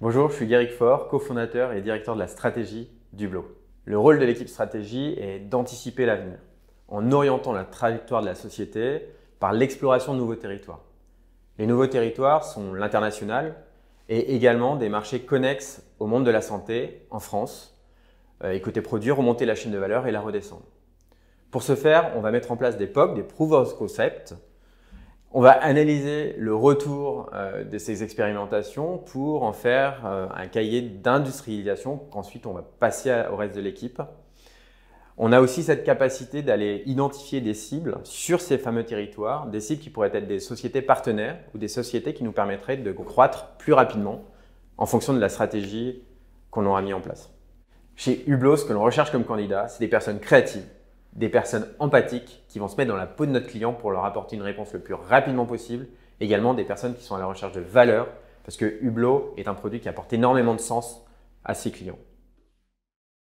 Bonjour, je suis Guéric Faure, cofondateur et directeur de la stratégie d'Hublot. Le rôle de l'équipe stratégie est d'anticiper l'avenir en orientant la trajectoire de la société par l'exploration de nouveaux territoires. Les nouveaux territoires sont l'international et également des marchés connexes au monde de la santé en France. Euh, et côté produit, remonter la chaîne de valeur et la redescendre. Pour ce faire, on va mettre en place des POC, des Proof of Concept, on va analyser le retour euh, de ces expérimentations pour en faire euh, un cahier d'industrialisation qu'ensuite on va passer au reste de l'équipe. On a aussi cette capacité d'aller identifier des cibles sur ces fameux territoires, des cibles qui pourraient être des sociétés partenaires ou des sociétés qui nous permettraient de croître plus rapidement en fonction de la stratégie qu'on aura mis en place. Chez Hublot, ce que l'on recherche comme candidat, c'est des personnes créatives des personnes empathiques qui vont se mettre dans la peau de notre client pour leur apporter une réponse le plus rapidement possible. Également des personnes qui sont à la recherche de valeur parce que Hublot est un produit qui apporte énormément de sens à ses clients.